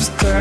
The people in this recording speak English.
So